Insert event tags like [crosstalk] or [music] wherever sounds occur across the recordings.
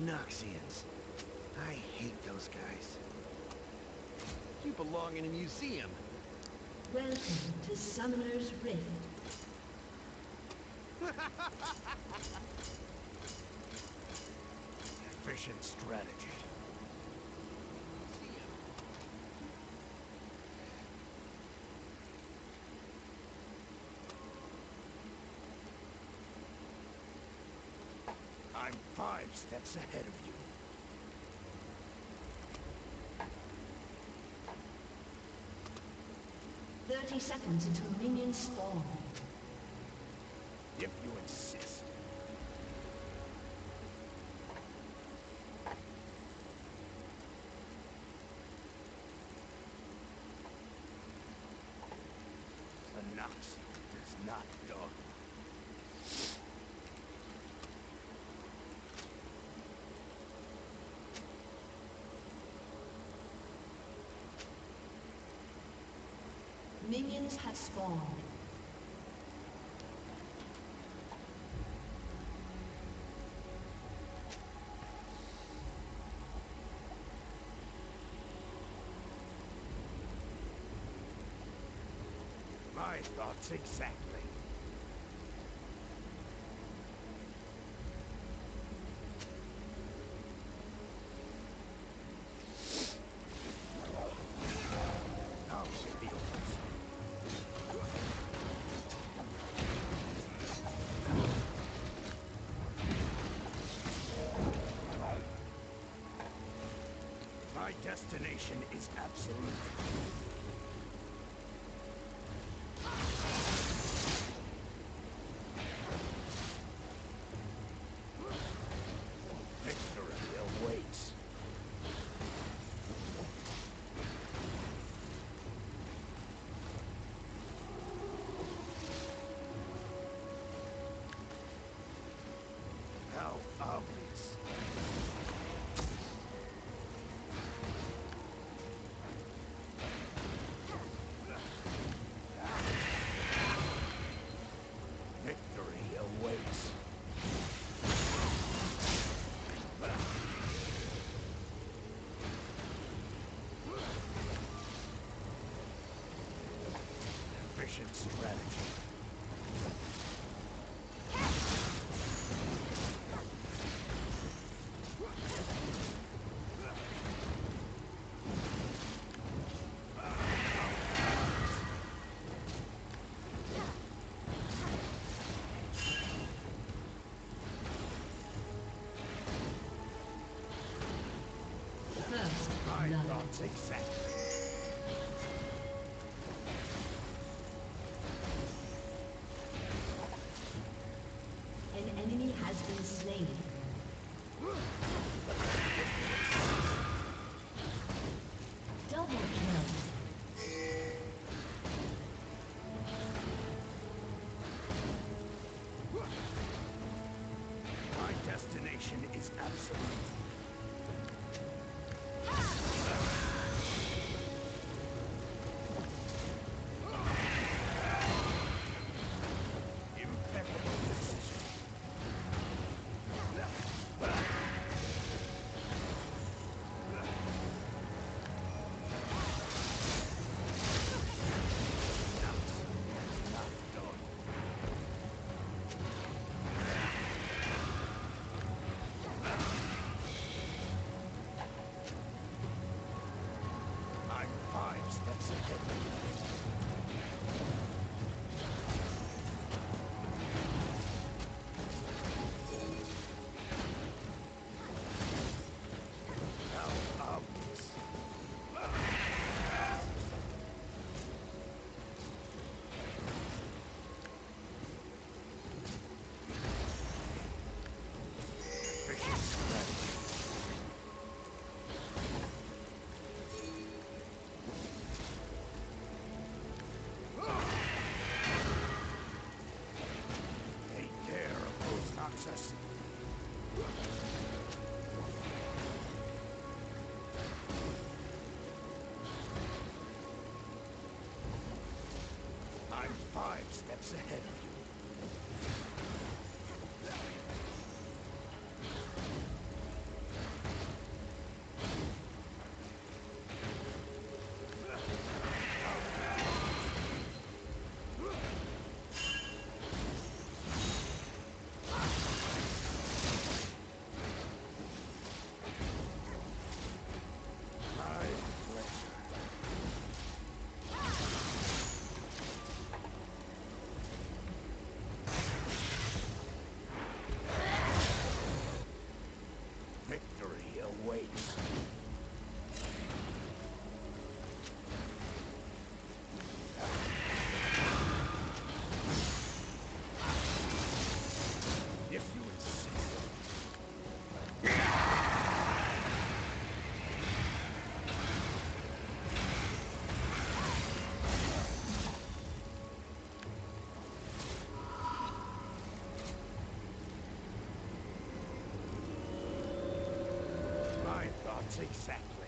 Noxians. I hate those guys. You belong in a museum. Welcome to Summoner's Rift. [laughs] Efficient strategy. Five steps ahead of you. Thirty seconds until minions spawn. Minions have spawned. My thoughts exactly. Destination is absolute. Thoughts exactly. Exactly.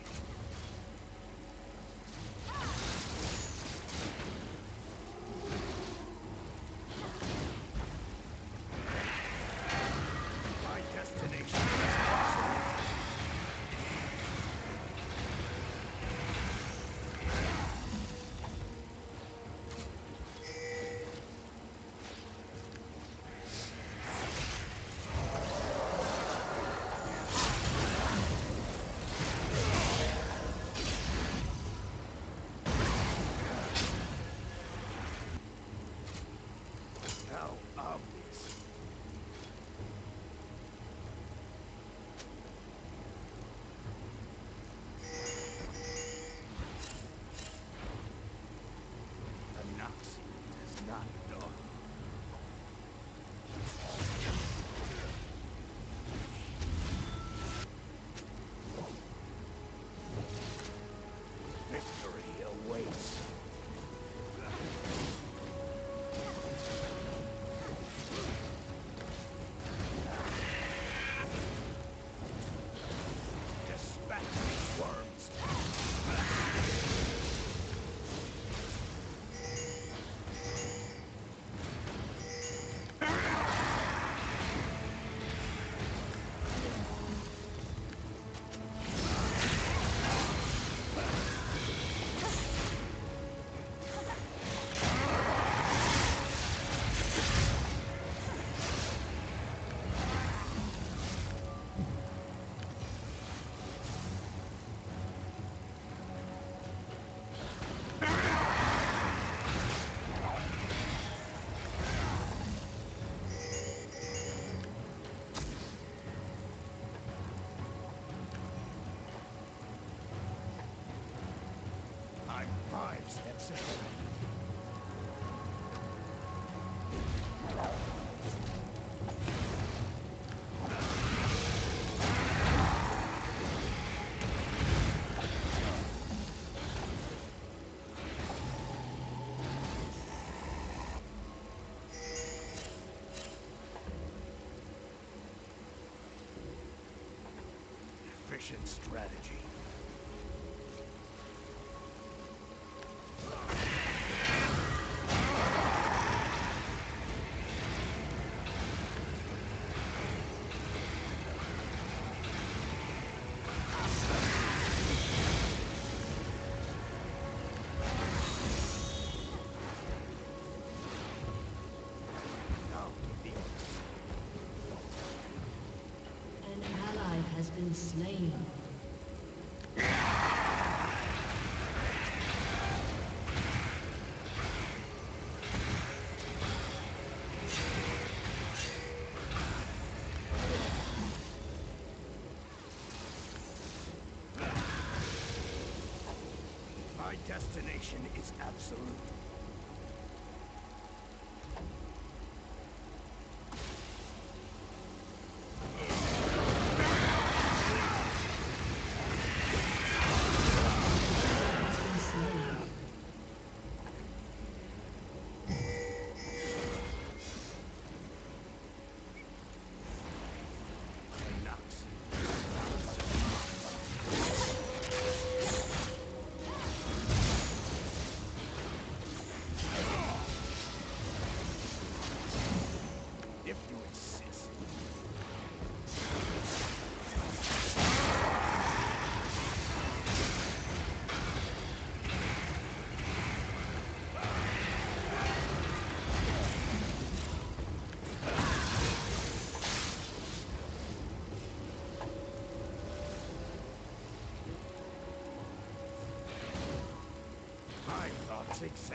Strategy. Slain. My destination is absolute. My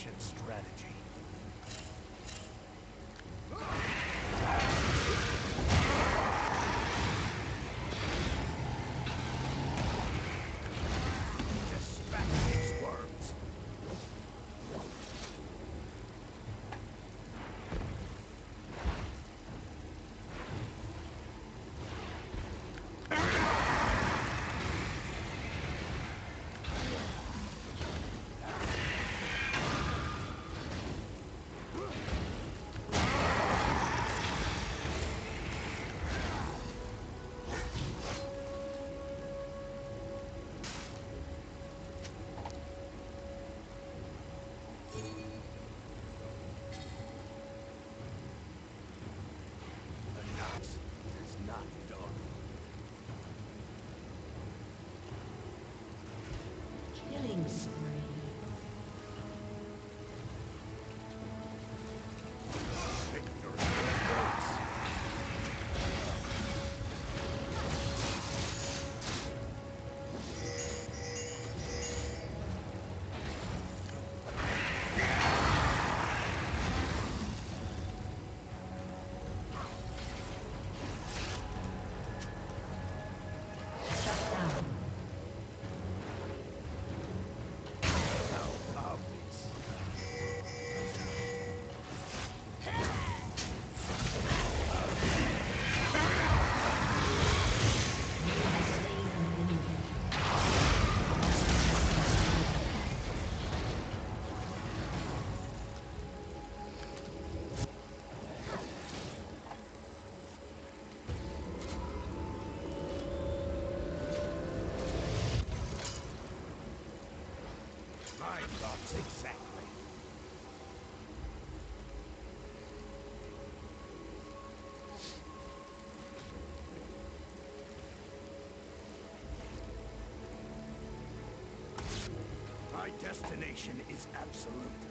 Efficient strategy. Destination is absolute.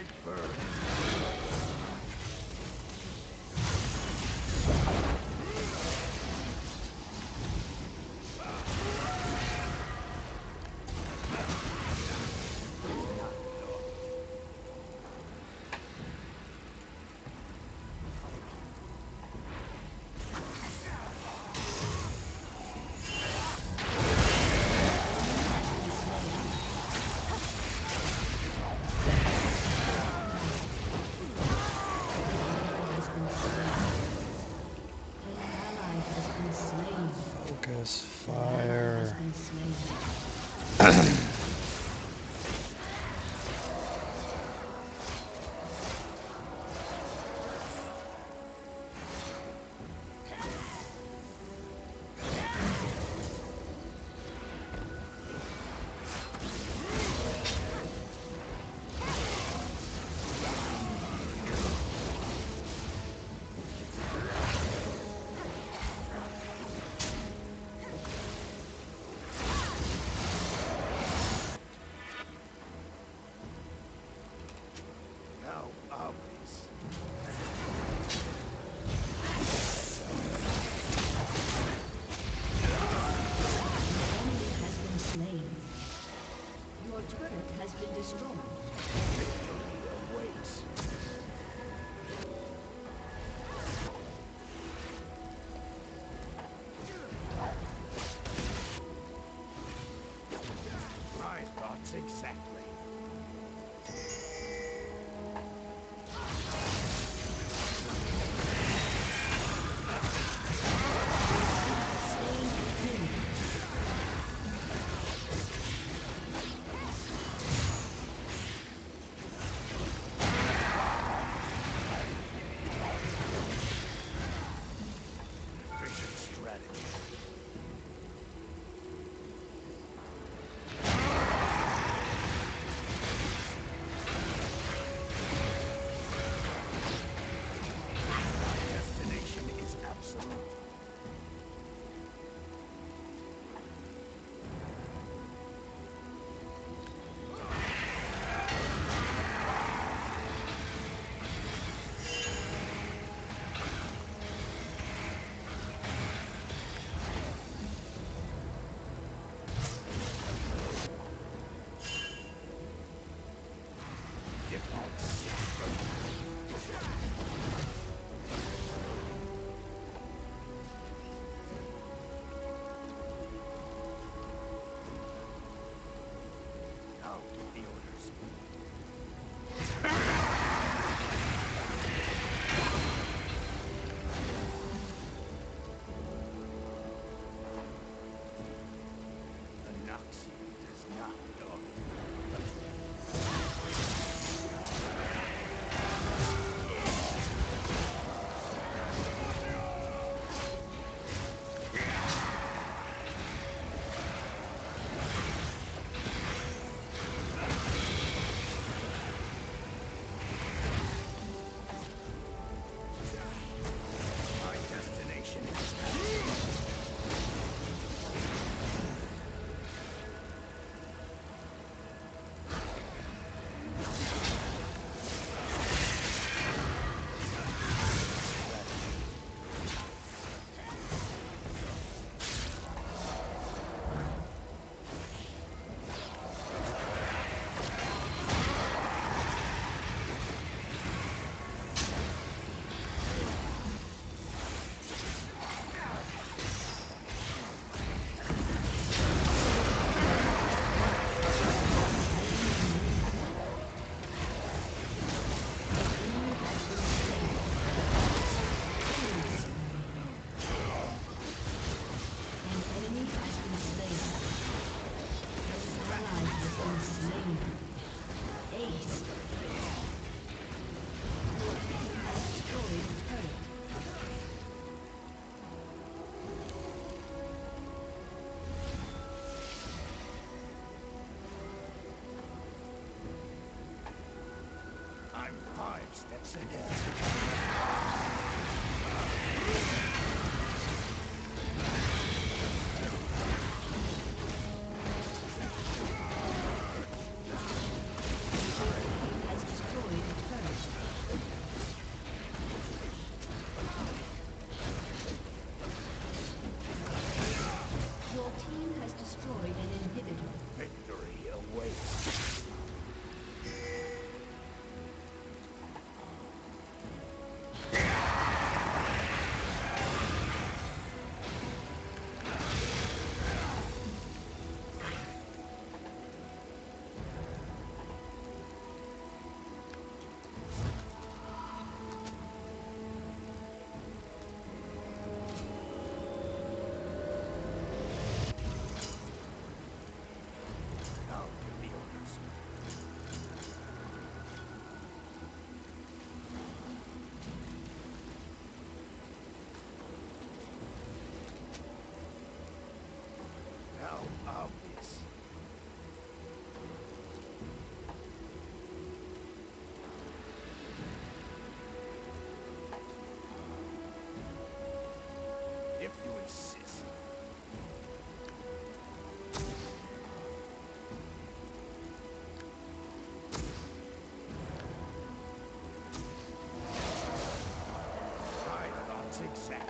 I burn. Five steps Pythons